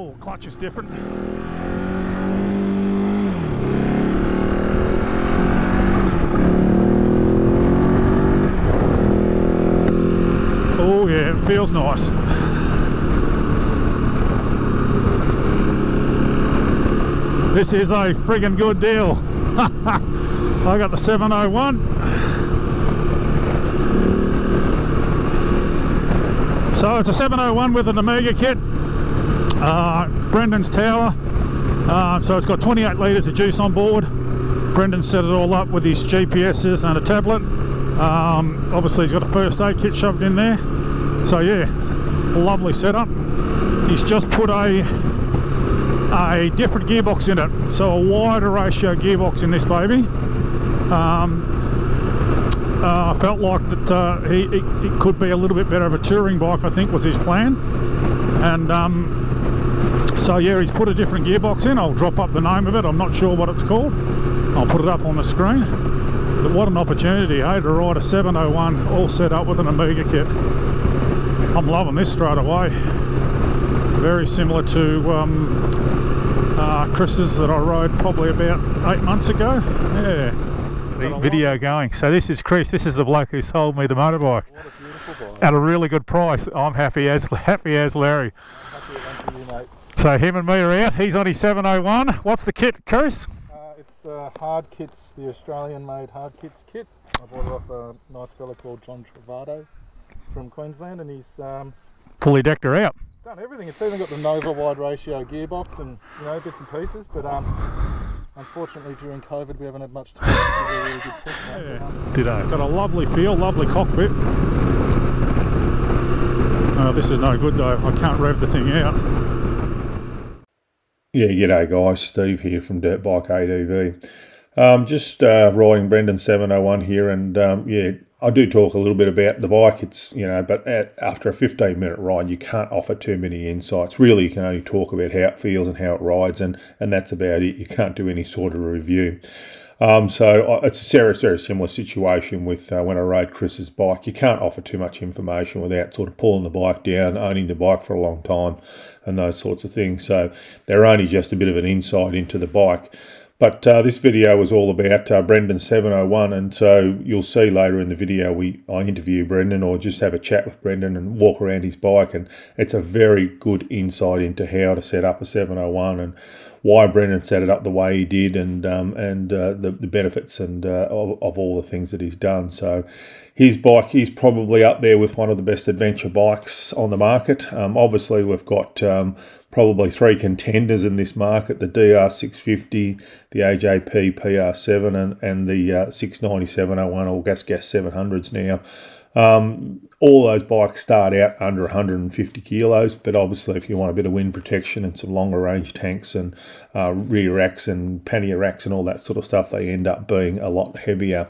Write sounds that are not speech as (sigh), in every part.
Oh, clutch is different. Oh yeah, it feels nice. This is a friggin' good deal. (laughs) I got the 701. So it's a 701 with an Omega kit. Uh, Brendan's tower. Uh, so it's got 28 litres of juice on board. Brendan set it all up with his GPSs and a tablet. Um, obviously he's got a first aid kit shoved in there. So yeah, lovely setup. He's just put a a different gearbox in it, so a wider ratio gearbox in this baby. Um, uh, I felt like that uh, he, it, it, could be a little bit better of a touring bike, I think was his plan. And um, so yeah, he's put a different gearbox in. I'll drop up the name of it. I'm not sure what it's called. I'll put it up on the screen. But what an opportunity, hey, to ride a 701 all set up with an Omega kit. I'm loving this straight away. Very similar to um, uh, Chris's that I rode probably about eight months ago. Yeah. Video going. So this is Chris. This is the bloke who sold me the motorbike bike. at a really good price. I'm happy as (laughs) happy as Larry. Happy you, so him and me are out. He's on his 701. What's the kit, Chris? Uh, it's the hard kits, the Australian-made hard kits kit. I bought it off a nice fella called John Travado from Queensland, and he's um, fully decked her out done everything. It's even got the Nova wide ratio gearbox and you know bits and pieces. But um, unfortunately during COVID we haven't had much time to do a really good test. (laughs) Yeah. Um, Did I? Got a lovely feel, lovely cockpit. Oh, this is no good though. I can't rev the thing out. Yeah, g'day guys. Steve here from Dirt Bike ADV. Um, just uh, riding Brendan 701 here, and um, yeah, I do talk a little bit about the bike. It's you know, but at, after a 15 minute ride, you can't offer too many insights. Really, you can only talk about how it feels and how it rides, and and that's about it. You can't do any sort of review. Um, so it's a very, very similar situation with uh, when I rode Chris's bike. You can't offer too much information without sort of pulling the bike down, owning the bike for a long time, and those sorts of things. So they're only just a bit of an insight into the bike. But uh, this video was all about uh, Brendan 701, and so you'll see later in the video we I interview Brendan or just have a chat with Brendan and walk around his bike, and it's a very good insight into how to set up a 701 and why Brendan set it up the way he did, and um, and uh, the, the benefits and uh, of, of all the things that he's done. So his bike is probably up there with one of the best adventure bikes on the market. Um, obviously, we've got um, probably three contenders in this market the DR650, the AJP PR7, and, and the uh, 69701 or Gas Gas 700s now. Um, all those bikes start out under 150 kilos, but obviously, if you want a bit of wind protection and some longer range tanks and uh, rear racks and pannier racks and all that sort of stuff, they end up being a lot heavier.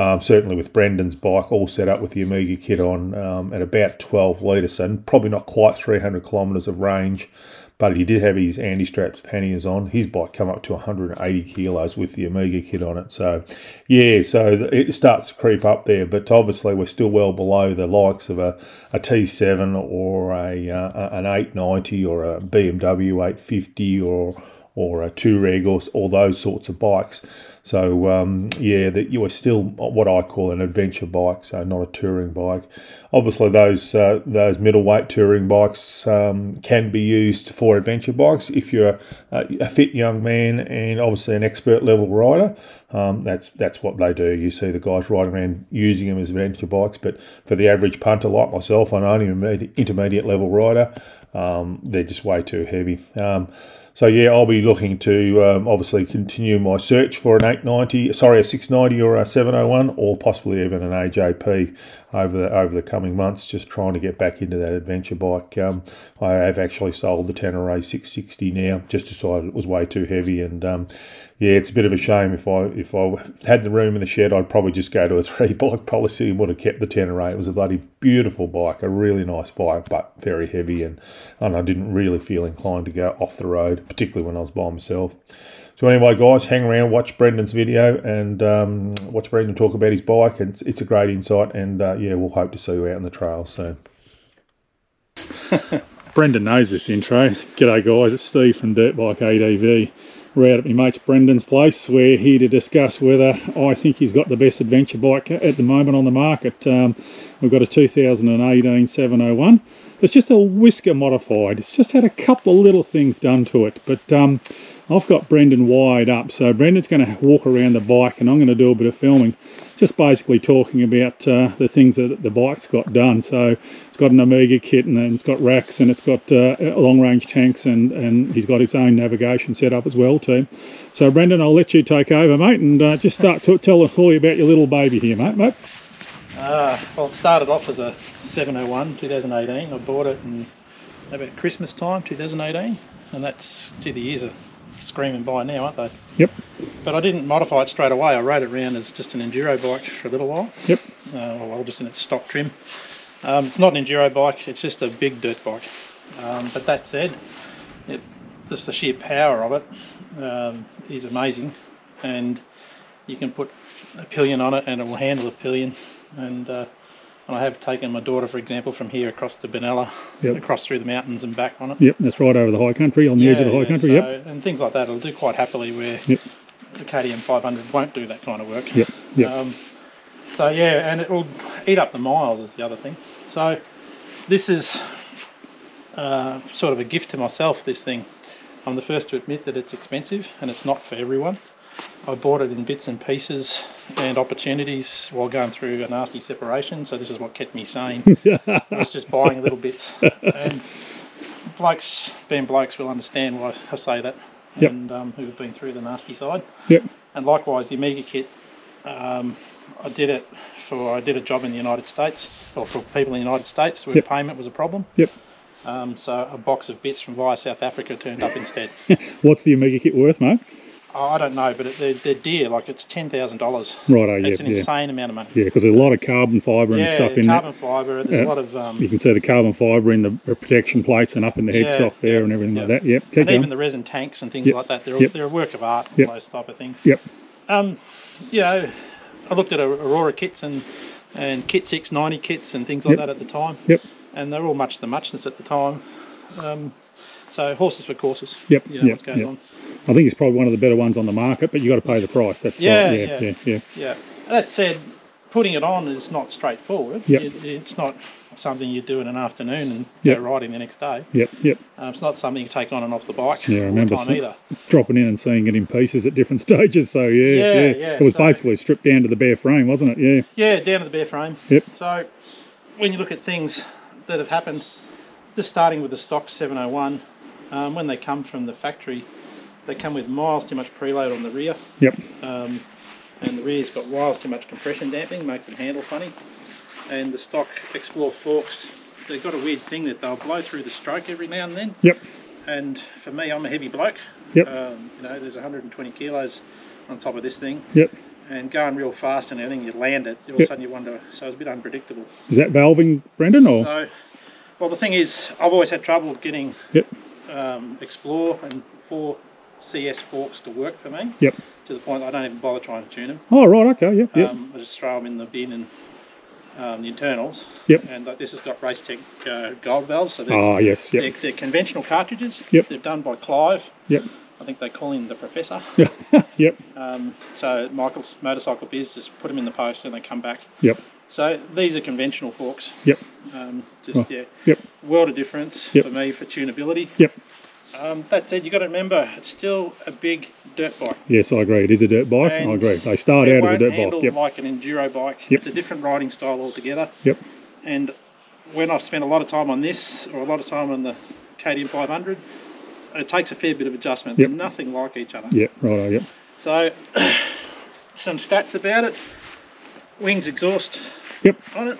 Um, certainly with Brendan's bike all set up with the Omega kit on um, at about 12 litres, so probably not quite 300 kilometres of range, but he did have his Andy Strapz panniers on. His bike come up to 180 kilos with the Omega kit on it. So, yeah, so it starts to creep up there, but obviously we're still well below the likes of a, a T7 or a uh, an 890 or a BMW 850 or or a Tuareg or all those sorts of bikes. So um, yeah, that you are still what I call an adventure bike, so not a touring bike. Obviously, those uh, those middleweight touring bikes um, can be used for adventure bikes if you're a, a, fit young man and obviously an expert level rider. Um, that's that's what they do. You see the guys riding around using them as adventure bikes, but for the average punter like myself, I'm only an intermediate level rider. Um, they're just way too heavy. So yeah, I'll be looking to um, obviously continue my search for an 890, sorry, a 690 or a 701, or possibly even an AJP over the over the coming months. Just trying to get back into that adventure bike. Um, I have actually sold the Tenere 660 now. Just decided it was way too heavy, and um, yeah, it's a bit of a shame. If I if I had the room in the shed, I'd probably just go to a (laughs) three bike policy and would have kept the Tenere. It was a bloody beautiful bike, a really nice bike, but very heavy, and and I didn't really feel inclined to go off the road, particularly when I was by myself. So anyway, guys, hang around, watch Brendan's video, and um, watch Brendan talk about his bike. It's, it's a great insight, and uh, yeah, we'll hope to see you out on the trail soon. (laughs) Brendan knows this intro. G'day guys, it's Steve from Dirt Bike ADV. We're out at my mate's Brendan's place. We're here to discuss whether I think he's got the best adventure bike at the moment on the market. Um, we've got a 2018 701 that's just a whisker modified. It's just had a couple of little things done to it, but um, I've got Brendan wired up. So Brendan's going to walk around the bike and I'm going to do a bit of filming, just basically talking about uh, the things that the bike's got done. So it's got an Omega kit and it's got racks and it's got uh, long range tanks and, and he's got his own navigation set up as well too. So Brendan, I'll let you take over, mate, and uh, just start to tell us all about your little baby here, mate. mate. Uh, well, it started off as a 701 2018. I bought it in about Christmas time 2018, and that's gee, the years are screaming by now, aren't they? Yep. But I didn't modify it straight away. I rode it around as just an enduro bike for a little while. Yep. Uh, well, just in its stock trim. Um, it's not an enduro bike. It's just a big dirt bike. Um, but that said, it, just the sheer power of it um, is amazing, and you can put a pillion on it, and it will handle a pillion and uh, and I have taken my daughter, for example, from here across to Benalla, Yep. across through the mountains and back on it. Yep, that's right over the high country, on the edge of the high yeah, country. so- Yep. And things like that, it'll do quite happily where Yep. the KTM 500 won't do that kind of work. Yep. Yep. Um, so yeah, and it will eat up the miles is the other thing. So this is uh, sort of a gift to myself. This thing, I'm the first to admit that it's expensive and it's not for everyone. I bought it in bits and pieces and opportunities while going through a nasty separation. So this is what kept me sane. I was just buying little bits. (laughs) And blokes, being blokes, will understand why I say that. Yep. And um, who've been through the nasty side. Yep. And likewise, the Omega kit, um, I did it for I did a job in the United States, or for people in the United States where Yep. payment was a problem. Yep. Um, so a box of bits from via South Africa turned up instead. (laughs) What's the Omega kit worth, mate? Oh, I don't know, but it, they're, they're dear. Like it's ten thousand dollars. Righto, yeah, It's an yeah. insane amount of money. Yeah, because there's a lot of carbon fibre and Yeah, stuff in carbon there. fibre. There's Yeah. a lot of um, You can see the carbon fibre in the protection plates and up in the Yeah, headstock there yeah, and everything like that. Yep, keep and going. even the resin tanks and things Yep. like that. They're Yep. they're a work of art. Yep. Those type of things. Yep. Um, you know, I looked at Aurora kits and and Kit 690 kits and things like that at the time. Yep. And they're all much the muchness at the time. Um, so horses for courses. Yep, You know yep, what goes yep. on. I think it's probably one of the better ones on the market, but you got to pay the price. That's Yeah, right. Yeah, yeah. yeah, yeah. That said, putting it on is not straightforward. Yep. It, it's not something you do in an afternoon and Yep. go riding the next day. Yep, yep. Um, it's not something you take on and off the bike Yeah, I all remember the time some- either. Dropping in and seeing it in pieces at different (laughs) stages. So yeah, Yeah, yeah. yeah, It was so- basically stripped down to the bare frame, wasn't it? Yeah. Yeah, down to the bare frame. Yep. So when you look at things that have happened, just starting with the stock 701, um, when they come from the factory, they come with miles too much preload on the rear, Yep. um, and the rear's got miles too much compression damping, makes it handle funny. And the stock Xplor forks, they've got a weird thing that they'll blow through the stroke every now and then. Yep. And for me, I'm a heavy bloke. Yep. Um, you know, there's 120 kilos on top of this thing, Yep. and going real fast and everything, you land it, all of a sudden you wonder, so it's a bit unpredictable. Is that valving, Brendan? Or So, well, the thing is, I've always had trouble getting Yep. um, Xplor and four CS forks to work for me. Yep. To the point I don't even bother trying to tune them. Oh right, okay, yep, yep. Um, I just throw them in the bin and um, the internals. Yep. And like, this has got Racetech uh, gold valves, so they're, Ah yes, they're, they're conventional cartridges. Yep. They're done by Clive. Yep. I think they call him the professor. (laughs) Yep. Um, so Michael's motorcycle biz just put them in the post and they come back. Yep. So these are conventional forks. Yep. Um, just Oh, yeah. yep. World of difference Yep. for me for tunability. Yep. Um, that said, you've got to remember it's still a big dirt bike. Yes, I agree. It is a dirt bike. I agree. They start out as a dirt handle bike. Yep. like an enduro bike. Yep. It's a different riding style altogether. Yep. And when I've spent a lot of time on this or a lot of time on the KTM 500, it takes a fair bit of adjustment. Yep. They're nothing like each other. Yep. Right. Yep. So, (clears throat) some stats about it. Wings exhaust Yep. on it.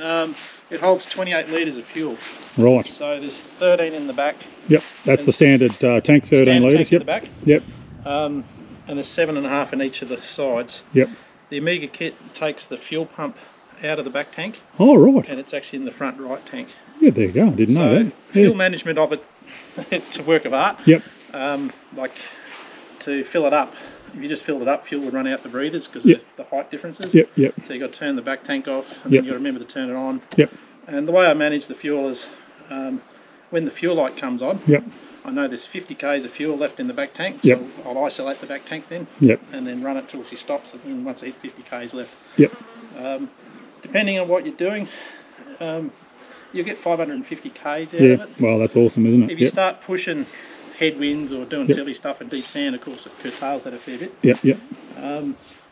Um, it holds 28 litres of fuel. Right. So there's 13 in the back. Yep. That's the standard uh, tank, 13 standard litres. tank in Yep. the back. Yep. Um, and there's seven and a half in each of the sides. Yep. The Omega kit takes the fuel pump out of the back tank Oh right. and it's actually in the front right tank. Yeah. There you go. I didn't know so that. fuel Yeah. management of it, (laughs) it's a work of art. Yep. Um, like to fill it up, if you just filled it up, fuel would run out the breathers because Yep. of the height differences. Yep. Yep. So you got to turn the back tank off, and Yep. then you got to remember to turn it on. Yep. And the way I manage the fuel is, um, when the fuel light comes on, Yep. I know there's 50 k's of fuel left in the back tank. Yep. I'll isolate the back tank then, Yep. and then run it till she stops. And then once I hit 50 k's left, Yep. depending on what you're doing, um, you'll get 550 k's out of Yeah. it. Well, that's awesome, isn't it? If you Yep. start pushing headwinds or doing Yep. silly stuff in deep sand, of course, it curtails that a fair bit. Yep. Yep.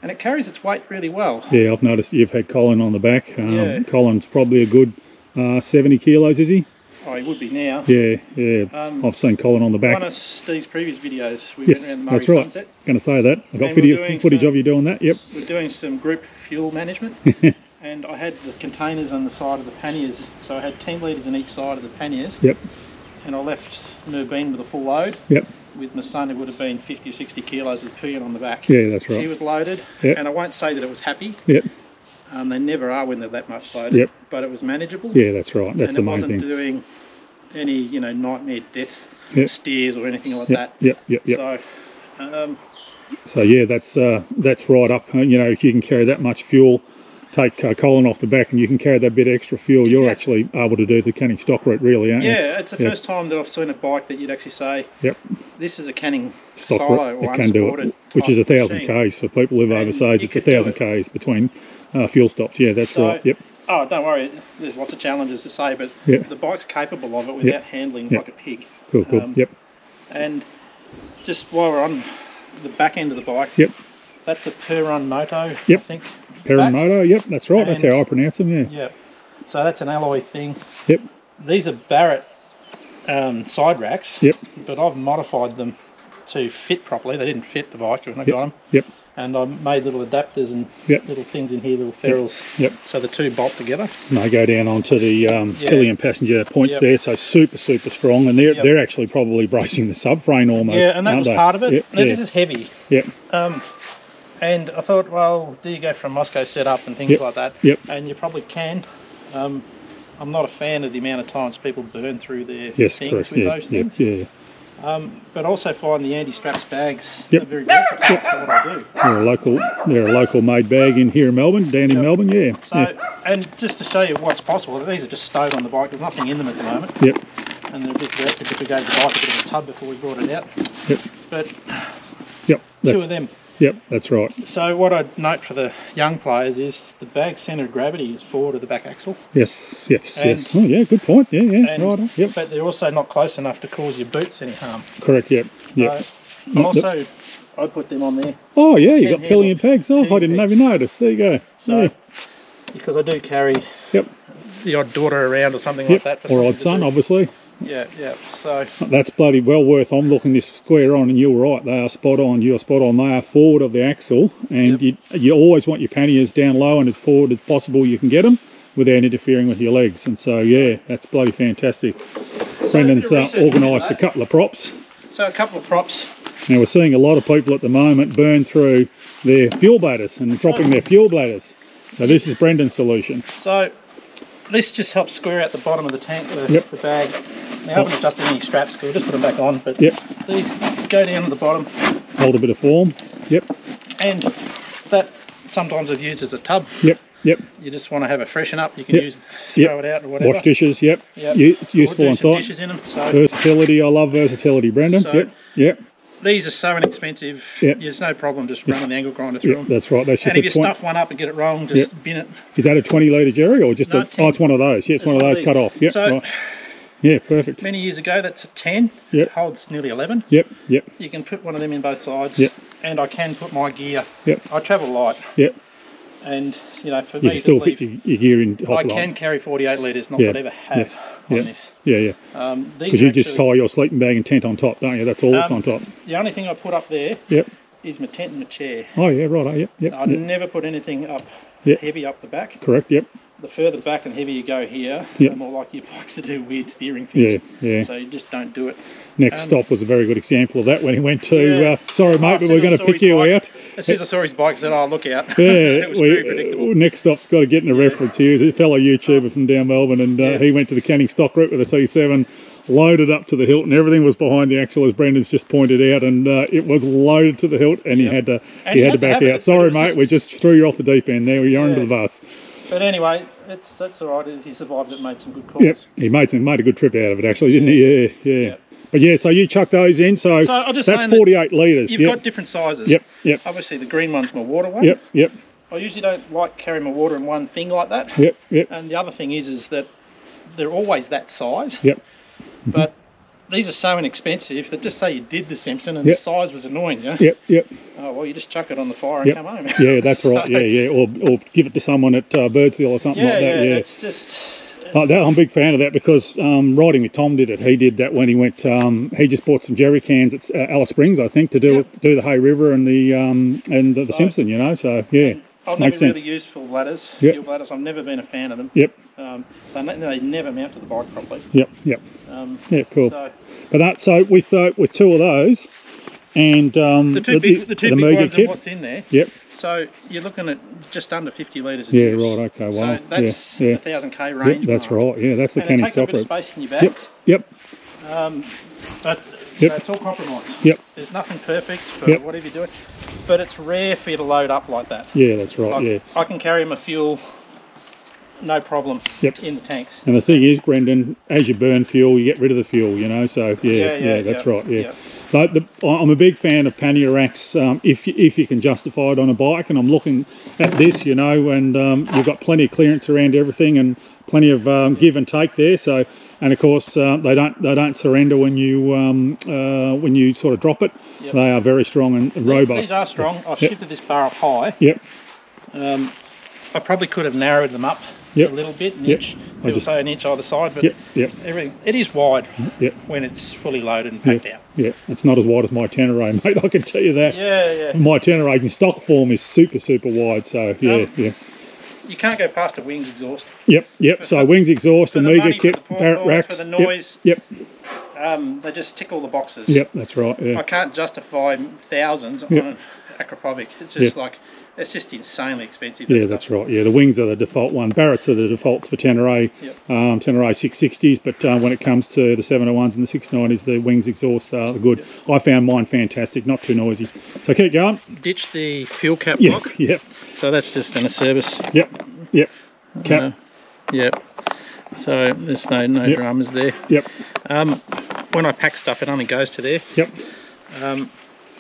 And it carries its weight really well. Yeah, I've noticed you've had Colin on the back. Um, Yeah. Colin's probably a good uh, 70 kilos, is he? Oh, he would be now. Yeah, yeah. Um, I've seen Colin on the back. One of Steve's previous videos, we Yes, went around the Murray that's right. Sunset. Going to say that. I've got video footage some- of you doing that. Yep. We're doing some group fuel management, (laughs) and I had the containers on the side of the panniers. So I had 10 litres in each side of the panniers, Yep. And I left Nurbine with a full load. Yep. With my son, it would have been 50 or 60 kilos of peon on the back. Yeah, that's She right. was loaded, Yep. and I won't say that it was happy. Yep. Um, they never are when they're that much loaded, Yep. but it was manageable. Yeah, that's right. That's and the it main wasn't thing. doing any, you know, nightmare deaths, Yep. steers or anything like Yep. that. Yep. Yep. Yep. So, um, So yeah, that's uh, that's right up. You know, if you can carry that much fuel, take uh, Colin off the back, and you can carry that bit extra fuel, you're Yeah. actually able to do the canning stock route, really, aren't you? yeah, it's the Yeah. first time that I've seen a bike that you'd actually say, Yep. this is a canning Stock solo route, or it can do it, which is a thousand machine. k's for people who live And overseas. It's a thousand k's between uh, fuel stops. Yeah, that's So- right. Yep. Oh, don't worry, there's lots of challenges to say, but Yeah. the bike's capable of it without handling Yeah. like a pig. Cool. Cool. um, yep. And just while we're on the back end of the bike, Yep. that's a Perun Moto, Yep. I think. Perimoto. Yep. That's right. That's how I pronounce them. Yeah. Yeah. So that's an alloy thing. Yep. These are Barrett um, side racks. Yep. But I've modified them to fit properly. They didn't fit the bike when I Yep. got them. Yep. And I made little adapters and Yep. little things in here, little ferrules. Yep. So the two bolt together. And they go down onto the um, Yeah. passenger points Yep. there, so super super strong, and they're Yep. they're actually probably bracing the subframe almost. yeah, and that was they? part of it. Yep. Now this is heavy. Yep. Um, and I thought, well, do you go from Mosko setup and things Yep. like that? Yep. And you probably can. Um, I'm not a fan of the amount of times people burn through their Yes, things correct. with Yeah. those Yep. things. Yeah. Um, but also find the Andy Strapz bags Yep. very versatile for what I do. They're a local. They're a local made bag in here in Melbourne, down in Yep. Melbourne. Yeah. So, yeah. and just to show you what's possible, these are just stowed on the bike. There's nothing in them at the moment, Yep. and they're a bit wet because we gave the bike a bit of a tub before we brought it out. Yep. But Yep. two That's of them. Yep. That's right. So what I'd note for the young players is the bag centre of gravity is forward of the back axle, Yes. Yes. And- yes. Oh yeah. Good point. Yeah. Yeah. and right. Yep. but they're also not close enough to cause your boots any harm. Correct. Yep. Yep. So, and also, I put them on there. Oh yeah. You got pillion pegs. Oh, I didn't pegs. even notice. There you go. So yeah. because I do carry Yep. the odd daughter around or something Yep. like that. For Or odd son, do. obviously. Yeah, yeah. So That's bloody well worth. I'm looking this square on, and you're right. They are spot on. You are spot on. They are forward of the axle, and Yep. you you always want your panniers down low and as forward as possible you can get them without interfering with your legs. And so, yeah, that's bloody fantastic. Brendan's bit of uh, organised a couple of props. So a couple of props. Now we're seeing a lot of people at the moment burn through their fuel bladders and dropping their fuel bladders. So this is Brendan's solution. So this just helps square out the bottom of the tank, the, Yep. the bag. Now I haven't adjusted any straps, so we'll just put them back on. But Yep. these go down to the bottom, Hold a bit of form. Yep. and that sometimes I've used as a tub. Yep. Yep. You just want to have a freshen up. You can Yep. use throw it out or whatever. Wash dishes. Yep. Yep. Useful on site. dishes in them. So Versatility. I love versatility, Brendan. So- yep. Yep. These are so inexpensive. Yep. There's no problem just running the angle grinder through Yep. them. That's right. That's just And if you 20. stuff one up and get it wrong, just Yep. bin it. Is that a 20 litre jerry or just No, a? 10. Oh, it's one of those. Yeah, it's It's one of one of those cut off. Yep. So- right. Yeah. Perfect. Many years ago, that's a 10. Yep. It holds nearly 11. Yep. Yep. You can put one of them in both sides. Yep. And I can put my gear. Yep. I travel light, Yep. and you know, for You me still to fit leave, your, your gear in I hot can carry 48 litres, not Yeah, whatever have yeah, on this. Yeah. Yeah. Um, Because are you just actually- tie your sleeping bag and tent on top, don't you? That's all that's Um, on top. The only thing I put up there Yep. is my tent and my chair. Oh yeah. Right. Yep. Yep. I yep. never put anything up Yeah. heavy up the back. Correct. Yep. The further back and heavier you go here, Yeah. the more likely your bikes (laughs) to do weird steering things. Yeah. yeah. So you just don't do it. Next um, stop was a very good example of that when he went to. Yeah. Uh, sorry, Oh, mate, as but we're going to pick you bike- out. As soon as I saw his bike, I said, "Oh, look out!" Yeah, (laughs) it was we, very predictable. next stop's got to get in a reference here. He's a fellow YouTuber from down Melbourne, and uh, Yeah. he went to the canning stock route with a T7, loaded up to the hilt, and everything was behind the axle, as Brendan's just pointed out, and uh, it was loaded to the hilt, and he had to And he had to had to back out. Sorry, mate, just- we just threw you off the deep end there. You're under Yeah. the bus. But anyway, it's that's all right. He survived it, made some good calls. Yep, he made some, made a good trip out of it actually, didn't he? Yeah, yeah. Yeah. But yeah, so you chuck those in. So, So that's saying that 48 litres. You've Yep, got different sizes. yep, yep, Obviously, the green one's my water one. yep, yep, I usually don't like carrying my water in one thing like that. yep, yep, And the other thing is, is that they're always that size. yep. But these are so inexpensive that just say you did the Simpson and Yep. the size was annoying you. Yep, yep, Oh well, you just chuck it on the fire and yep. come home. Yeah, that's (laughs) right. Yeah, yeah. Or, or give it to someone at uh, Birdsville or something Yeah, like that. yeah, Yeah. It's just Like that, I'm a big fan of that because um, riding with Tom did it. He did that when he went. Um, he just bought some jerry cans at uh, Alice Springs, I think, to do Yep. do the Hay River and the um, and the, the So- Simpson. You know, so yeah, I've makes never sense. really used full ladders. Yep. Fuel ladders. I've never been a fan of them. Yep, Um, they, they never mount to the bike properly. yep, yep. Um, Yeah, cool. so But that so with uh, with two of those, and um, the two big, the two big ones kit. what's in there. Yep. So you're looking at just under 50 litres of Yeah. juice. Right. Okay. Wow. So that's yeah. Yeah. a thousand k range. Yep, that's mark. right. Yeah. That's the And it canning takes a bit of space in your back. Yep. Yep. Um, but Yep. know, it's all compromise. Yep. There's nothing perfect for Yep. whatever you're doing, but it's rare for you to load up like that. Yeah. That's right. Yeah. I can carry my fuel, no problem, Yep. in the tanks. And the thing is, Brendan, as you burn fuel, you get rid of the fuel, you know. So yeah, yeah, Yeah, yeah, that's right. Yeah. yeah. So the, I'm a big fan of pannier racks um, if you, if you can justify it on a bike. And I'm looking at this, you know, and um, you've got plenty of clearance around everything and plenty of um, give and take there. So and of course uh, they don't they don't surrender when you um, uh, when you sort of drop it. Yep. They are very strong and robust. These are strong. I've Yep. shifted this bar up high. Yep. Um, I probably could have narrowed them up Yep. a little bit, an Yep. inch. I just- say an inch either side, but Yep. Yep. everything it is wide Yep. when it's fully loaded and Yeah. packed out. Yeah. It's not as wide as my Tenere, (laughs) mate. I can tell you that. Yeah, yeah. My Tenere in stock form is super super wide. So yeah, Um, yeah. You can't go past a wings exhaust. Yep, yep. So wings exhaust, for Omega money, for kit, the Barrett racks. for the Yep, noise. Yep, Um, they just tick all the boxes. yep. That's right. I can't justify thousands Yep. on an Akrapovic. It's just Yeah. like it's just insanely expensive. yeah. that That's right. Yeah, the wings are the default one. Barrett's are the defaults for Tenere, Yep. um, Tenere 660s. But uh, when it comes to the 701s and the 690s, the wings exhausts are good. I found mine fantastic, not too noisy. So keep going. Ditch the fuel cap Yep, block. yep, So that's just in a service. yep, yep. Cap. Uh, Yep. So there's no no Yep. dramas there. Yep, Um, when I pack stuff, it only goes to there. yep. Um,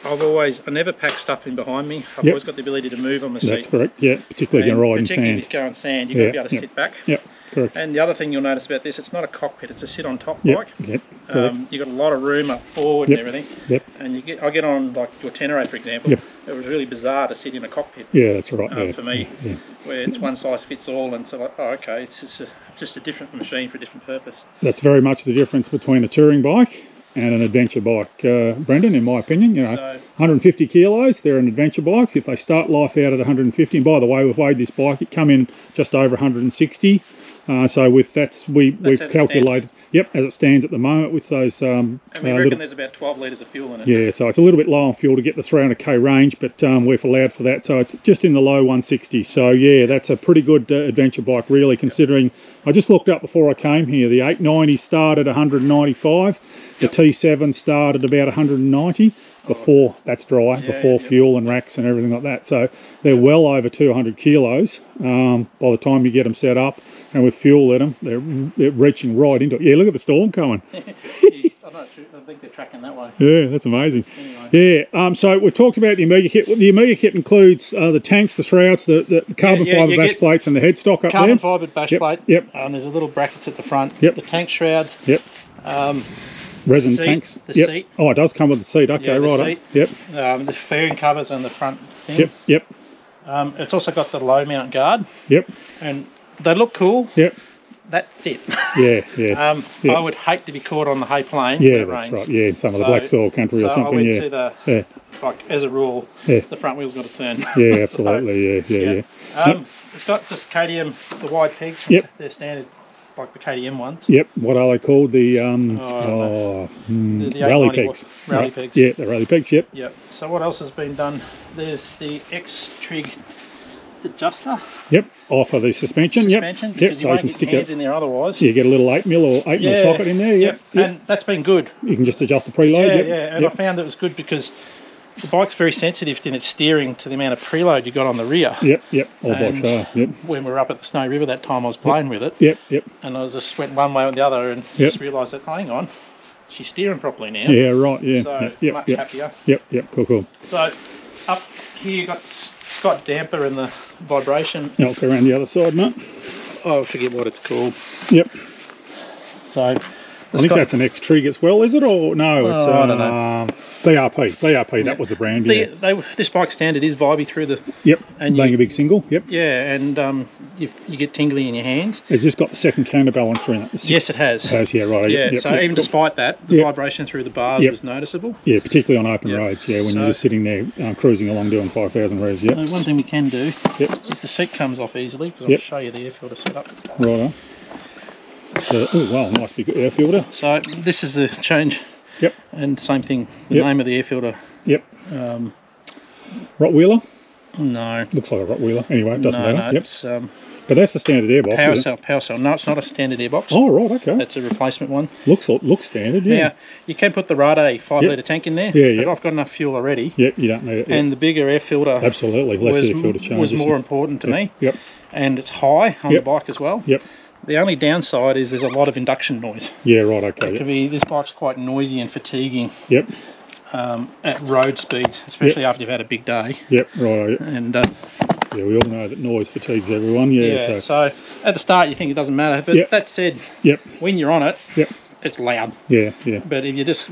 I've always, I never pack stuff in behind me. I've Yep. always got the ability to move on the seat. That's correct. Yeah, particularly if you're riding particularly if sand. you go on sand, you've Yeah, got to be able to yep. sit back. Yep, correct. And the other thing you'll notice about this, it's not a cockpit; it's a sit-on-top Yep, bike. yep. Um, you've got a lot of room up forward and everything. Yep. And you get, I get on like your Tenere, for example. Yep. It was really bizarre to sit in a cockpit Yeah, that's right. um, yeah. for me, yeah. where it's one size fits all, and so like, oh, okay, it's just a, just a different machine for a different purpose. that's very much the difference between a touring bike and an adventure bike, uh, Brendan, in my opinion. You know, So- 150 kilos, they're an adventure bike. If they start life out at 150, and by the way, we've weighed this bike, it come in just over 160. Uh, so with that's we as we've calculated. Yep, as it stands at the moment with those. Um, And we uh, reckon little, there's about 12 litres of fuel in it. yeah, so it's a little bit low on fuel to get the 300k range, but um, we've allowed for that. So it's just in the low 160. So yeah, that's a pretty good uh, adventure bike, really, considering. I just looked up before I came here. The 890 started 195. The T7 started about 190 before that's dry, Yeah, before fuel and racks and everything like that. So they're well over 200 kilos um, by the time you get them set up, and with fuel in them, they're, they're reaching right into it. Yeah, look at the storm coming. (laughs) I'm not sure, I think they're tracking that way. Yeah, that's amazing. Anyway. Yeah, um, so we talked about the Omega kit. The Omega kit includes uh, the tanks, the shrouds, the, the, the carbon Yeah, yeah, fibre bash plates, and the headstock up Carbon there. fibre bash Yep, plate. yep. Um, there's a little brackets at the front. Yep. The tank shroud. Yep, Um, resin seat, tanks. the yep. seat. Oh, it does come with the seat. Okay, Yeah, the right. seat. Yep, um, the fairing covers on the front thing. yep, yep, Um, it's also got the low mount guard, yep, and they look cool. yep. That's it. (laughs) Yeah, yeah. (laughs) Um, Yeah. I would hate to be caught on the hay plain. yeah, that's rains. right. Yeah, in some of the black soil country so or I something. went Yeah, to the yeah, like as a rule, Yeah. the front wheel's got to turn. yeah, (laughs) absolutely. Yeah, yeah, yeah. yeah. Um, It's got just KTM, the wide pegs. Yep. They're standard, like the KTM ones. Yep. What are they called? The um, Oh, oh, hmm, The- the rally 890 pegs. rally Right. pegs. Yeah, the rally pegs. Yep. Yep. So what else has been done? There's the X Trig adjuster Yep. Off of the suspension. suspension Yep. Yep. So you you can stick it. in there otherwise. You get a little eight mil or eight mil socket in there. Yep. Yep. And that's been good. You can just adjust the preload. Yeah, yep. yeah. And. I found it was good because the bike's very sensitive in its steering to the amount of preload you got on the rear. Yep, yep. All bikes are. Yep, When we were up at the Snow River that time, I was playing with it, yep, yep. and I just went one way or the other, and Yep. just realised that hang on, she's steering properly now. Yeah, right. Yeah. So yep, yep, much yep, happier. yep, yep. Cool, cool. So up here you got S- Scott damper and the vibration. Now I'll go around the other side, mate. Oh, I forget what it's called. Yep. So I think that's an X Trig as well, is it? Or no? Oh, it's Oh, I don't know. Um, BRP. BRP. That was the brand. Yeah. they, this bike standard is vibey through the yep. and Being you- a big single. Yep. yeah, and um, you, you get tingly in your hands. Has this got the second counterbalance in it? Six- Yes, it has. Has, yeah, right. Yeah, Yep, so yep, even cool. despite that, the Yep. vibration through the bars was noticeable. Yeah, particularly on open roads. Yeah, when you're just sitting there um, cruising along doing 5,000 revs. Yeah. Uh, one thing we can do Yep. is the seat comes off easily because I'll show you the air filter setup. Right on. So, oh, wow, nice big air filter. So this is the change. Yep. And same thing, the Yep. name of the air filter. Yep. Um, Rottweiler. no, Looks like a Rottweiler. Anyway, it doesn't no, matter. no, yep. it's um, But that's the standard airbox. power cell. Power cell. No, it's not a standard airbox. Oh, right. Okay. That's a replacement one. Looks looks standard. Yeah. Now you can put the Rade five Yep. litre tank in there. Yeah, but. I've got enough fuel already. Yeah, you don't need it. yeah. And the bigger air filter Absolutely. Less was, air filter change. was more important to Yep. me. Yep. And it's high on Yep. the bike as well. Yep. The only downside is there's a lot of induction noise. Yeah, right. It Okay. could Yep. be this bike's quite noisy and fatiguing Yep. um, at road speeds, especially after you've had a big day. Yep. Right. Yep. And uh, Yeah, we all know that noise fatigues everyone. Yeah. yeah, so. so at the start you think it doesn't matter, but Yep. that said, Yep. when you're on it, Yep. it's loud. Yeah. Yeah. But if you're just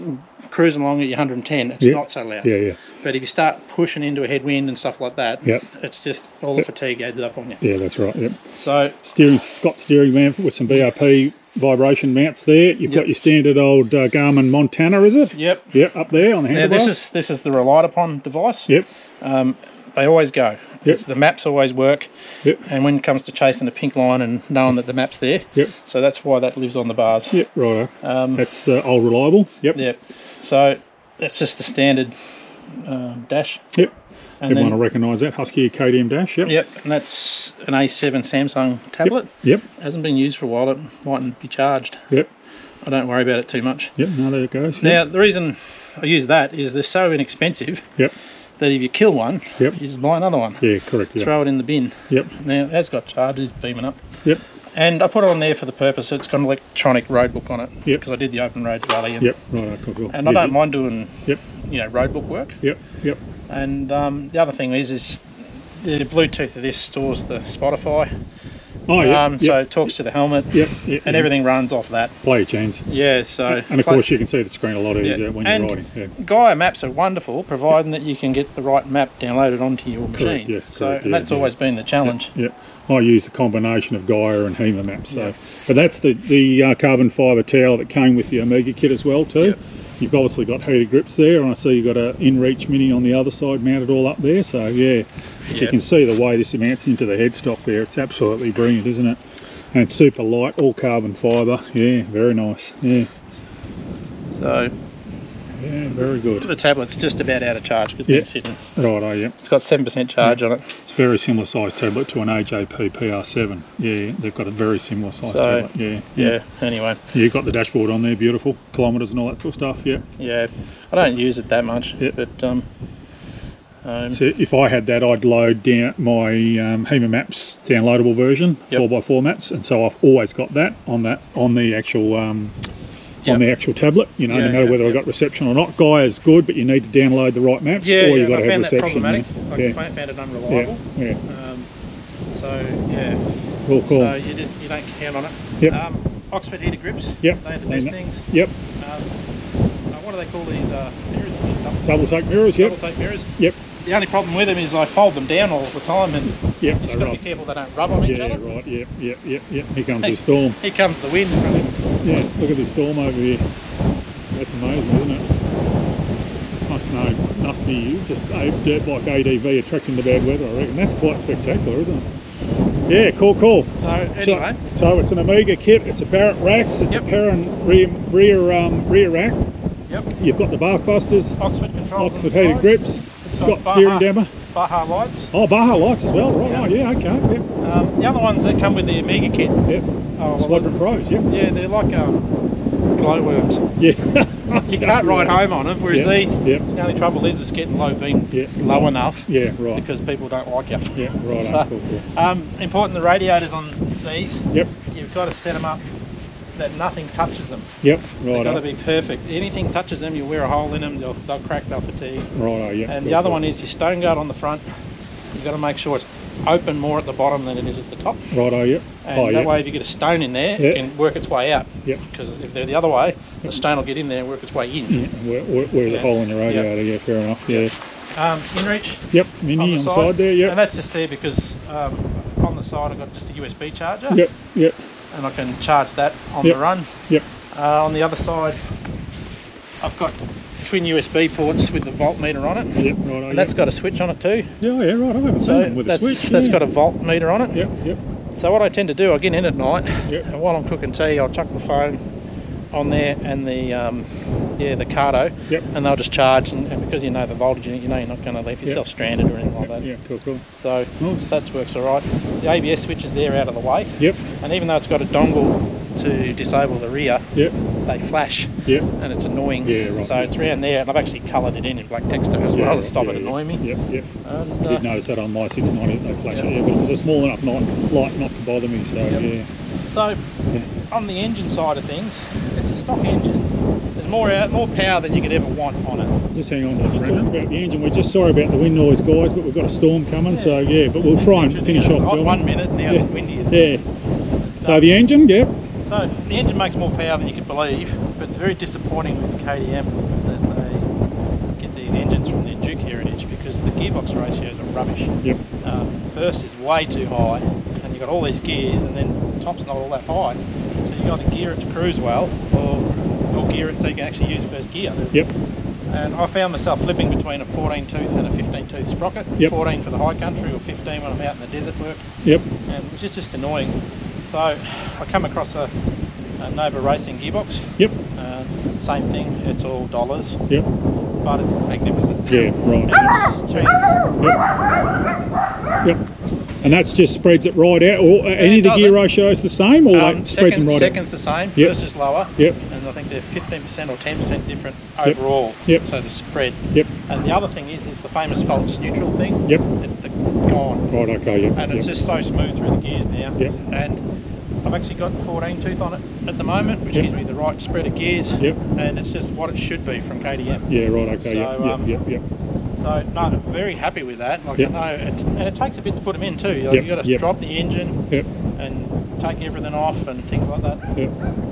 cruising along at your 110, it's Yep. not so loud. Yeah. Yeah. But if you start pushing into a headwind and stuff like that, Yep. it's just all the fatigue adds up on you. Yeah. That's right. Yep. So Steering Scott steering mount with some BRP vibration mounts there. You've Yep. got your standard old uh, Garmin Montana, is it? yep. Yep. Up there on the Now handlebars. this is this is the relied upon device. Yep. Um, they always go. Yep. It's, the maps always work. Yep. And when it comes to chasing a pink line and knowing that the map's there, Yep. so that's why that lives on the bars. Yep. Right. Um, That's uh, old reliable. Yep. yeah. So that's just the standard um, dash. Yep. And Everyone then, will recognise that Husky KTM dash. Yep. Yep, and that's an A7 Samsung tablet. Yep. Hasn't been used for a while. It mightn't be charged. Yep. I don't worry about it too much. Yep. Now there it goes. Yep. Now the reason I use that is they're so inexpensive Yep. that if you kill one, Yep. you just buy another one. Yeah. Correct. Throw it in the bin. Yep. Now that's got charges beaming up. Yep. And I put it on there for the purpose. It's got an electronic road book on it. Yep. Because I did the open roads rally. And, Yep. Right. Cool. cool. and I don't it. mind doing, Yep. you know, road book work. Yep. Yep. And um, the other thing is, is the Bluetooth of this stores the Spotify. Oh yeah. um, yep. So it talks to the helmet. Yep. yep. And everything runs off that. Play your tunes. Yeah. So. And of course, you can see the screen a lot easier when you're And riding. Yeah. Gaia maps are wonderful, providing that you can get the right map downloaded onto your machine. yes, so correct, and that's yeah. always been the challenge. Yeah, I use the combination of Gaia and Hema maps. So, Yeah. but that's the the uh, carbon fibre tower that came with the Omega kit as well too. You've obviously got heated grips there, and I see you've got a InReach Mini on the other side mounted all up there. So yeah, but you can see the way this mounts into the headstock there. It's absolutely brilliant, isn't it? And it's super light, all carbon fibre. Yeah, very nice. Yeah, So yeah, very good. the tablet's just about out of charge because Yeah. it's been sitting. Right, oh yeah. It's got seven percent charge on it. It's a very similar size tablet to an AJP PR7. Yeah, they've got a very similar size So, tablet. Yeah, Yeah. Anyway. Yeah, you've got the dashboard on there, beautiful. Kilometres and all that sort of stuff, yeah. Yeah. I don't use it that much, Yeah. but um, um, So if I had that, I'd load down my um, Hema Maps downloadable version, Yep. 4x4 maps, and so I've always got that on that on the actual um, Yep. on the actual tablet. You know, Yeah, no matter yeah, whether yeah. I've got reception or not. Guy is good, but you need to download the right maps, yeah, or you've got I to have found that reception. problematic. Yeah, I yeah, found it unreliable. yeah. Um, so yeah, Cool, cool. so you, did, you don't count on it. Yep. Um, Oxford heater grips. Yep, They're the seen best things. Yep, Um, uh, what do they call these uh, mirrors? Double, double take mirrors. Yep, double take mirrors. yep, The only problem with them is I fold them down all the time, and you yep. just got to be careful they don't rub on each Yeah, other. right. Yep, yep, yep, yep. Here comes the (laughs) storm. Here comes the wind. Yeah, look at this storm over here. That's amazing, isn't it? Must know, must be just a dirt bike ADV attracting the bad weather. I reckon that's quite spectacular, isn't it? Yeah, cool, cool. So anyway, so, so it's an Omega kit. It's a Barrett racks. It's Yep. a Perun rear rear um, rear rack. yep. You've got the Bark Busters, Oxford controls. Oxford heated grips, It's Scott steering damper. Baja lights. Oh, Baja lights as well. Right. Yeah. Oh, yeah. Okay. Yep. Um, the other ones that come with the Omega kit. Yep. Oh, well, Squadron Pros. Yep. Yeah, they're like um, glowworms. Yeah. (laughs) You can't ride home on them, whereas Yep. these, Yep. the only trouble is it's getting low beam Yeah. low enough Yeah. Right. because people don't like you. Yeah. Right. (laughs) So- cool. Cool. Um, important the radiators on these, Yep. you've got to set them up that nothing touches them. Yep. They've Right. got to be perfect. Anything touches them, you wear a hole in them, they'll, they'll crack, they'll fatigue. Right. Oh yeah. And the other one is your stone guard on the front. You've got to make sure it's open more at the bottom than it is at the top. Right. Oh, yep. And oh, that yeah. way, if you get a stone in there, Yeah. it can work its way out. Yep. Because if they're the other way, the stone will get in there and work its way in. Yeah, where, where, where's Yeah. a hole in the radiator? Yeah, fair enough. Yeah. Um, inReach Yep. Mini on the, side. there. And that's just there because um, on the side I've got just a USB charger. Yep. Yep. And I can charge that on Yep. the run. Yep. Uh, on the other side, I've got twin USB ports with the voltmeter on it. Yep. Right. And that's got a switch on it too. yeah. Oh, yeah. Right. I haven't seen So them with a switch. that's yeah. got a voltmeter on it. Yep. Yep. So what I tend to do, I get in at night, Yep. and while I'm cooking tea, I'll chuck the phone on there and the um, yeah the Cardo, Yep. and they'll just charge. And, and because you know the voltage in it, you know you're not going to leave yourself stranded or anything like that. Yeah. Cool. Cool. So Nice. that works all right. The ABS switch is there out of the way, Yep. and even though it's got a dongle to disable the rear, Yep. they flash, Yep. and it's annoying. Yeah, right. So it's around there, and I've actually coloured it in in black texture as well to stop it annoying me. Yep. Yep. And, I uh, did notice that on my 690 they flash Yeah. it, yeah, but it was a small enough night, light not to bother me, so Yep. yeah. So, on the engine side of things, it's a stock engine. There's more out, more power than you could ever want on it. Just hang on So to just talking about the engine. We're just sorry about the wind noise, guys, but we've got a storm coming, so yeah, but we'll try and finish off Hot filming. one minute, now Yeah. it's windy. Yeah. So the engine, yep. So the engine makes more power than you could believe, but it's very disappointing with KTM that they get these engines from their Duke heritage because the gearbox ratios are rubbish. Yep. Um, first is way too high, and you've got all these gears, and then top's not all that high. So you either gear it to cruise well, or, or gear it so you can actually use first gear. Yep. And I found myself flipping between a 14 tooth and a 15 tooth sprocket. Yep. 14 for the high country or 15 when I'm out in the desert work Yep. and which is just annoying. So I come across a, a Nova Racing gearbox. Yep. Uh, same thing. It's all dollars, Yep. but it's magnificent. Yeah, right. (laughs) Cheese. Yep. And that's just spreads it right out. Or any of the gear doesn't. ratios the same, or Um, like spreads second, them right second's the same. Yep. First is lower. Yep. And I think they're 15% or 10% different overall. Yep. So the spread. Yep. And the other thing is, is the famous false neutral thing. Yep. It, the, gone. Right. Okay. Yep. and it's yep. just so smooth through the gears now. Yep. And I've actually got 14 tooth on it at the moment, which Yep. gives me the right spread of gears. Yep. And it's just what it should be from KTM. Yeah. Right. Okay. yep. So, Yep. um, Yep. Yep. So no, I'm very happy with that. Like Yep. I know it's and it takes a bit to put them in too. Like, Yep, You got to yep. drop the engine and take everything off and things like that.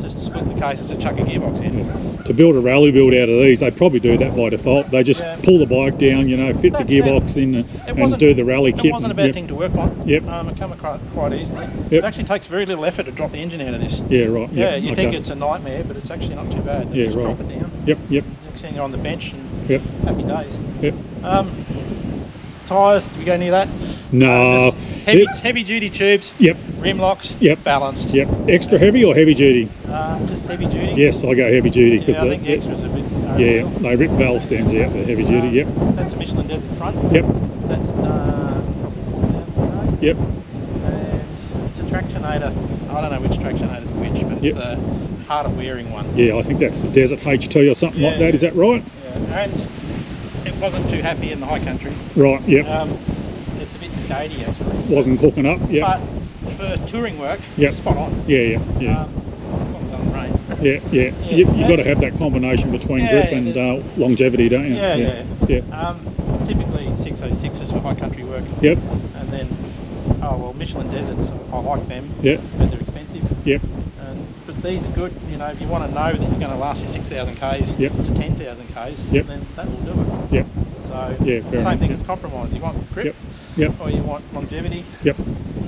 Just to split the cases to chuck a gearbox in. To build a rally build out of these, they probably do that by default. They just Yeah. pull the bike down, you know, fit the That's it. gearbox in, and, and do the rally kit. It wasn't a bad thing to work on. Yep. Um, it come across quite easily. It actually takes very little effort to drop the engine out of this. Yeah. Right. Yeah, you okay. think it's a nightmare, but it's actually not too bad. You Yeah, just right. drop it down. Yep. Yep. Next thing you're on the bench and Yep. happy days. Yep. Um, tyres, do we go near that? No. Just heavy, heavy duty tubes, yep. rim locks, Yep. balanced. Yep. Extra heavy or heavy duty? Uh, just heavy duty. Yes, I go heavy duty Yeah, because I think the extras are a bit yeah, overkill. they rip valve stems out the heavy duty. Um, Yep. That's a Michelin Desert front. Yep. That's uh, Yep. And it's a Tractionator. I don't know which Tractionator's which, but it's Yep. the harder wearing one. Yeah, I think that's the Desert HT or something like that. Is that right? Yeah. And it wasn't too happy in the high country. Right. Yep. Um, it's a bit skatey actually. Wasn't cooking up. yeah. But for touring work, Yep. spot on. yeah. Yeah. Yeah. Um, as long as it doesn't rain. Yeah, yeah. yeah. You, (laughs) you got to have that combination between Yeah, grip and uh, longevity, don't you? Yeah, yeah. yeah. Um, typically 606s for high country work. Yep. And then, oh well, Michelin Deserts, I like them, Yep. but they're expensive. Yep. These are good, you know, if you want to know that you're going to last you 6,000 Ks Yep. to 10,000 Ks, Yep. then that will do it. Yep. So, Yeah, same enough, thing yeah. as compromise. You want grip Yep. Or you want longevity. Yep.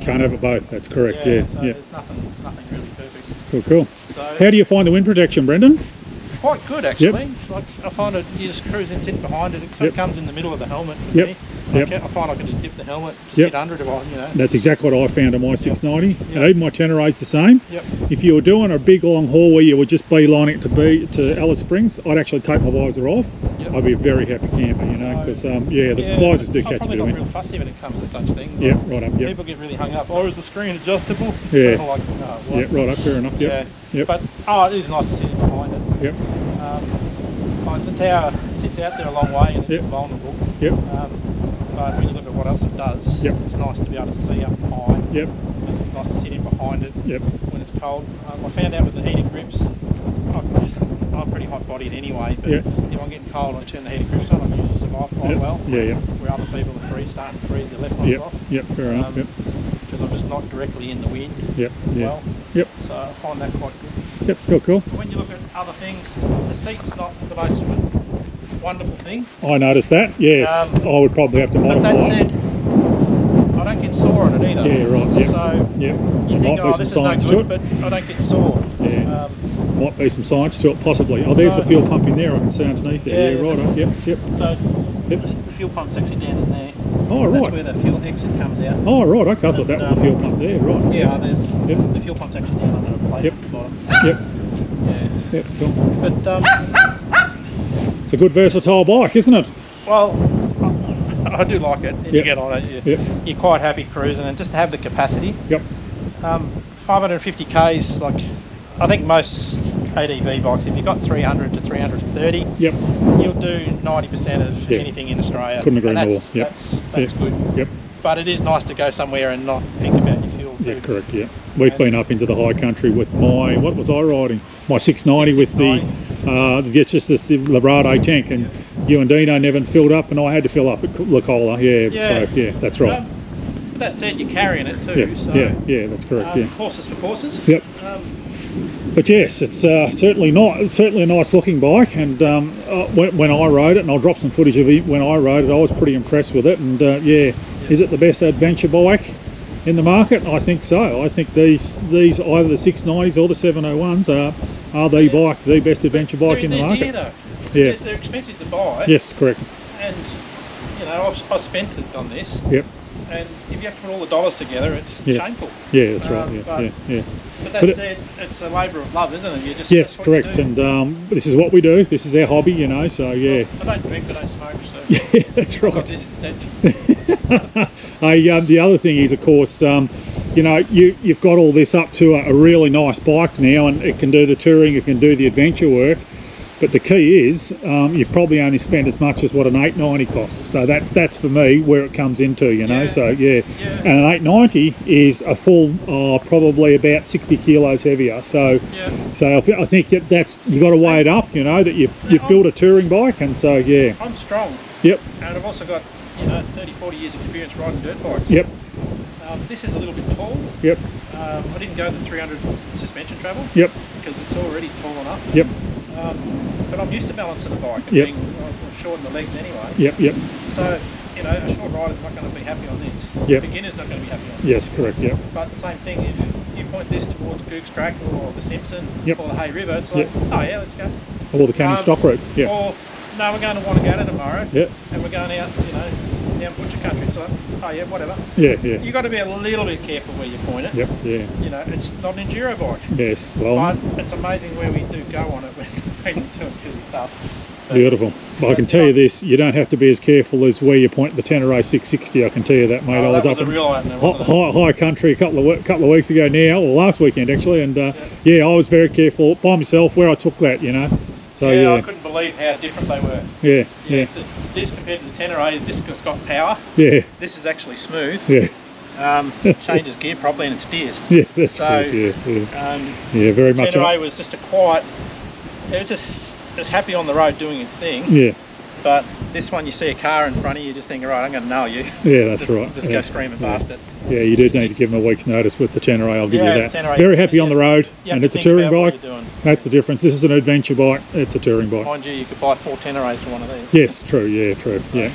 Can't have it both. That's correct. Yeah. so Yeah. there's nothing, nothing really perfect. Cool. Cool. So How do you find the wind protection, Brendan? quite good actually. Like I find it, you just cruise and sit behind it. It sort Yep. of comes in the middle of the helmet for Yep. me. I, Yep. can, I find I can just dip the helmet to Yep. sit under it if I, you know. That's exactly what I found on my 690, and Yep. even my Tenere's the same. Yep. If you were doing a big long haul where you were just beelining it to be to Alice Springs, I'd actually take my visor off. Yep. I'd be a very happy camper, you know, because um, yeah, the Yeah, visors do I'm catch a bit of wind. real fussy when it comes to such things. Yeah, Like, right up. Yep. People get really hung up. Or is the screen adjustable? It's Yeah. Sort of like? Yeah, right up. Fair enough. Yep. Yeah. Yep. But oh, it is nice to see in behind it. Yep. Um, the tower sits out there a long way and it's Yep. vulnerable. Yep. Um, but when you look at what else it does, Yep. it's nice to be able to see up high. Yep. It's nice to sit in behind it Yep. when it's cold. Um, I found out with the heated grips, I'm, (laughs) I'm pretty hot bodied anyway, but Yeah. if I'm getting cold and I turn the heated grips on, I can usually survive quite Yep. well. Yeah. Yeah. Where other people are freeze, starting to freeze their left ones Yep. off. Yep. Fair enough. Um, Yep. Because I'm just not directly in the wind Yep. as Yeah. well. Yep. So I find that quite good. Yep. Cool. Cool. When you look at other things, the seat's not the most wonderful thing. I noticed that. Yes. Um, I would probably have to modify But that said, I don't get sore on it either. Yeah, right, yep. So Yep. you There think, might oh, some this is no science to good, it. but I don't get sore. Yeah. Um, Might be some science to it, possibly. Oh, there's So- the fuel pump in there. I can see underneath there. Yeah, Yeah. yeah. right. Yep. Yep. so Yep. the fuel pump's actually down in there. Oh, right. That's where the fuel exit comes out. Oh, right. Okay. I thought that was the Um, fuel pump there. Right. Yeah, there's Yep. the fuel pump's actually down under the plate Yep. at the bottom. Yep. Yeah. Yep. Cool. But um, a good versatile bike, isn't it? well, I, I do like it. You Yep. get on it. You, Yep. You're quite happy cruising, and just to have the capacity. Yep. Um, 550 k's, like I think most ADV bikes, if you've got 300 to 330, Yep. you'll do 90% of Yeah. anything in Australia. Couldn't agree and more. that's, Yep. That's, that's Yep. good. Yep. But it is nice to go somewhere and not think about your fuel. Yeah, correct. Yeah, we've been up into the high country with my what was I riding? My 690 with the uh, it's just this the Labrado tank, and you and Dino never filled up, and I had to fill up at Licola. Yeah, Yeah. so yeah, that's right. Um, but that said, you're carrying it too. yeah, so, yeah, yeah, that's correct. um, yeah, Horses for courses. yep. Um, But yes, it's uh, certainly not it's certainly a nice looking bike, and um, uh, when, when I rode it, and I'll drop some footage of it when I rode it, I was pretty impressed with it. And uh, yeah, is it the best adventure bike in the market? I think so. I think these these either the 690s or the 701s are are the bike, the best adventure bike in the market. dear. Yeah. They're, they're expensive to buy. Yes, correct. And you know, I've, I've spent it on this, Yep. and if you have to put all the dollars together, it's Yeah. shameful. Yeah, that's right. Um, Yeah, but- yeah, yeah. But that But it- said, it's a labour of love, isn't it? You just Yes, correct. And um, this is what we do. This is our hobby, you know. So yeah, I don't drink, I don't smoke, so (laughs) yeah, that's right. I, (laughs) um, the other thing is, of course, um, you know, you, you've got all this up to a, a really nice bike now, and it can do the touring, it can do the adventure work. But the key is, um, you've probably only spent as much as what an 890 costs. So that's that's for me where it comes into, you know. Yeah. So yeah, Yeah. and an 890 is a full, uh, probably about 60 kilos heavier. So Yeah. so I, thi- I think that that's you got to weigh it up, you know, that you've you've built a touring bike, and so yeah, I'm strong, yep, and I've also got, you know, 30, 40 years experience riding dirt bikes. yep, Um, this is a little bit tall. yep, Um, I didn't go the 300 suspension travel yep, because it's already tall enough. yep, Um, but I'm used to balancing the bike and Yep. being I'm short in the legs anyway. yep, yep. So, you know, a short rider's not going to be happy on this. Yep. A beginner's not going to be happy on this. Yes, correct. Yep. But the same thing, if you point this towards Googs Track or the Simpson Yep. or the Hay River, it's like, oh yeah, let's go. Or the canning Um, stock route. Yeah. Or, no, we're going to Wonnangatta tomorrow Yep. and we're going out, you know, down Butcher Country. It's like, oh yeah, whatever. Yeah. Yeah. You've got to be a little bit careful where you point it. Yep. Yeah. You know, it's not an enduro bike. Yes. Well, But it's amazing where we do go on it when (laughs) we're doing silly stuff. But- beautiful. But I can tell you this: you don't have to be as careful as where you point the Tenere 660. I can tell you that, mate. Oh, I was that up in high, high, country a couple of couple of weeks ago now, or last weekend actually, and uh, yeah, I was very careful by myself where I took that. You know. So yeah, I couldn't believe how different they were. Yeah. Yeah. th- This compared to the Tenere, this has got power. Yeah. This is actually smooth. Yeah. Um, (laughs) changes gear properly and it steers. Yeah. That's So, good. Yeah. Yeah. Um, Yeah. Very much. Tenere up- was just a quiet. It was just was happy on the road doing its thing. Yeah. But this one, you see a car in front of you, you just think, right, I'm going to nail you. Yeah. That's just, right. Just yeah. go screaming yeah. past it. Yeah, you do need to give them a week's notice with the Tenere, I'll give Yeah, you that. Tenere, Very happy on the road, and it's a touring bike. That's the difference. This is an adventure bike, it's a touring bike. Mind you, you could buy four Teneres for one of these. Yes, true, yeah, true, yeah.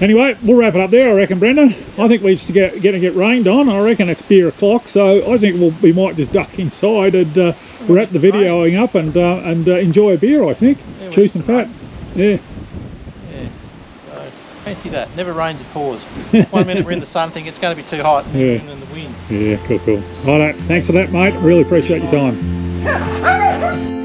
Anyway, we'll wrap it up there, I reckon, Brendan. I think we're just get, going to get rained on. I reckon it's beer o'clock, so I think we'll, we might just duck inside and uh, wrap the videoing up and uh, and uh, enjoy a beer, I think. Chew some fat. Yeah. So, Fancy that. Never rains, it pours. (laughs) One minute we're in the sun, think it's going to be too hot, and Yeah. then in the wind. Yeah, cool, cool. Righto, thanks for that, mate. Really appreciate your time. (laughs)